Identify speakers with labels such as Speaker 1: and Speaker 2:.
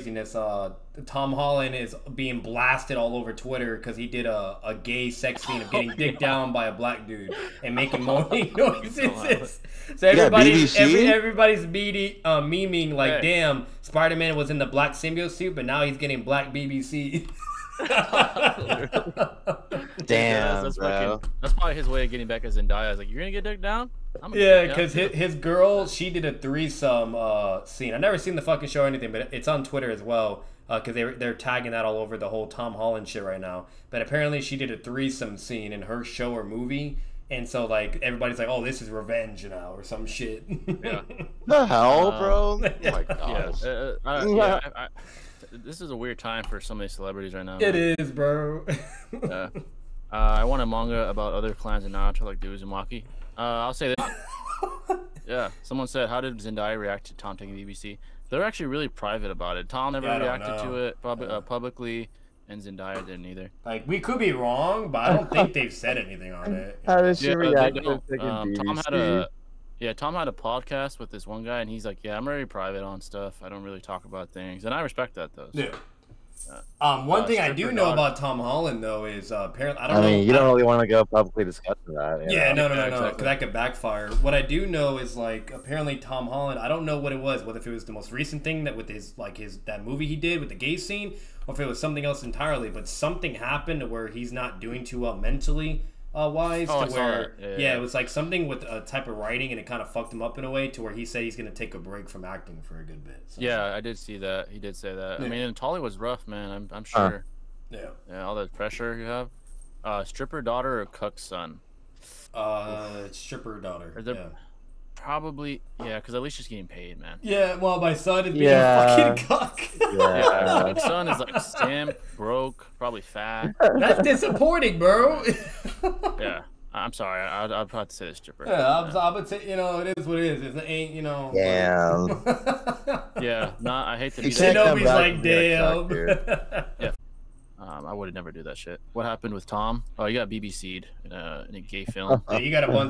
Speaker 1: craziness. Uh, Tom Holland is being blasted all over Twitter because he did a, a gay sex scene of getting dicked down by a black dude and making moaning noises. So everybody's
Speaker 2: BBC?
Speaker 1: every, everybody's memeing, uh, memeing like,
Speaker 3: Hey.
Speaker 1: damn, Spider Man was in the black symbiote suit, but now he's getting black BBC.
Speaker 2: Damn,
Speaker 3: that's,
Speaker 2: bro.
Speaker 3: fucking- that's probably his way of getting back at Zendaya. Is like, you're gonna get dick down? I'm gonna
Speaker 1: Yeah, because his, his girl, she did a threesome uh, scene. I've never seen the fucking show or anything, but it's on Twitter as well. Because they they're tagging that all over the whole Tom Holland shit right now. But apparently, she did a threesome scene in her show or movie, and so like everybody's like, "Oh, this is revenge now" or some shit.
Speaker 3: Yeah.
Speaker 2: The hell,
Speaker 3: Um,
Speaker 2: bro? Oh my
Speaker 3: Yeah,
Speaker 2: gosh.
Speaker 3: uh, uh, I, yeah I, I, this is a weird time for so many celebrities right now.
Speaker 1: it
Speaker 3: man.
Speaker 1: is, bro.
Speaker 3: Yeah. Uh, I want a manga about other clans in Naruto, like the Uzumaki. Uh, I'll say this. yeah, someone said, "How did Zendaya react to Tom taking the BBC?" They're actually really private about it. Tom never
Speaker 1: Yeah,
Speaker 3: reacted
Speaker 1: know.
Speaker 3: to it pub- uh, publicly, and Zendaya didn't either.
Speaker 1: like we could be wrong, but I don't think they've said anything on it.
Speaker 2: How did she
Speaker 3: Yeah,
Speaker 2: react to
Speaker 3: don't.
Speaker 2: taking
Speaker 3: Um, Tom had
Speaker 2: BBC?
Speaker 3: a yeah, Tom had a podcast with this one guy, and he's like, "Yeah, I'm very private on stuff. I don't really talk about things," and I respect that though. so-
Speaker 1: Yeah. Um, one
Speaker 3: Uh,
Speaker 1: thing I do know
Speaker 3: daughter.
Speaker 1: about Tom Holland though is uh, apparently I don't
Speaker 2: I
Speaker 1: know.
Speaker 2: mean, you don't really want to go publicly discussing that. you
Speaker 1: Yeah,
Speaker 2: know?
Speaker 1: no, no, no, no, because
Speaker 3: exactly.
Speaker 1: that could backfire. What I do know is like apparently Tom Holland. I don't know what it was, whether if it was the most recent thing that with his like his that movie he did with the gay scene, or if it was something else entirely. But something happened where he's not doing too well mentally uh, wise.
Speaker 3: Oh, I
Speaker 1: to
Speaker 3: saw
Speaker 1: where
Speaker 3: that. Yeah,
Speaker 1: yeah,
Speaker 3: yeah.
Speaker 1: it was like something with a type of writing, and it kind of fucked him up in a way to where he said he's gonna take a break from acting for a good bit. So,
Speaker 3: Yeah, I did see that. He did say that.
Speaker 1: Yeah.
Speaker 3: I mean, and Tolly was rough, man. I'm, I'm
Speaker 2: Huh.
Speaker 3: sure.
Speaker 1: yeah.
Speaker 3: Yeah, all that pressure you have. Uh, stripper daughter or cook son?
Speaker 1: Uh, stripper daughter.
Speaker 3: Or the-
Speaker 1: yeah.
Speaker 3: Probably, yeah, because at least she's getting paid, man.
Speaker 1: Yeah, well, my son is being
Speaker 2: Yeah.
Speaker 1: a fucking cock.
Speaker 3: Yeah,
Speaker 2: Yeah.
Speaker 3: cook son is like simp, broke, probably fat.
Speaker 1: That's disappointing, bro.
Speaker 3: Yeah, I- I'm sorry. I, I'd, I'd probably say the stripper.
Speaker 1: Yeah, I'm, I would say, you know, it is what it is. It ain't, you know.
Speaker 2: Damn.
Speaker 3: Yeah, not. I hate to be that.
Speaker 2: come
Speaker 1: Shinobi's
Speaker 2: back
Speaker 1: like,
Speaker 2: and be a
Speaker 1: damn.
Speaker 2: cock, dude.
Speaker 3: Um, I would never do that shit. What happened with Tom? Oh, you got BBC'd in a, in a gay film.
Speaker 1: yeah, you got a bunch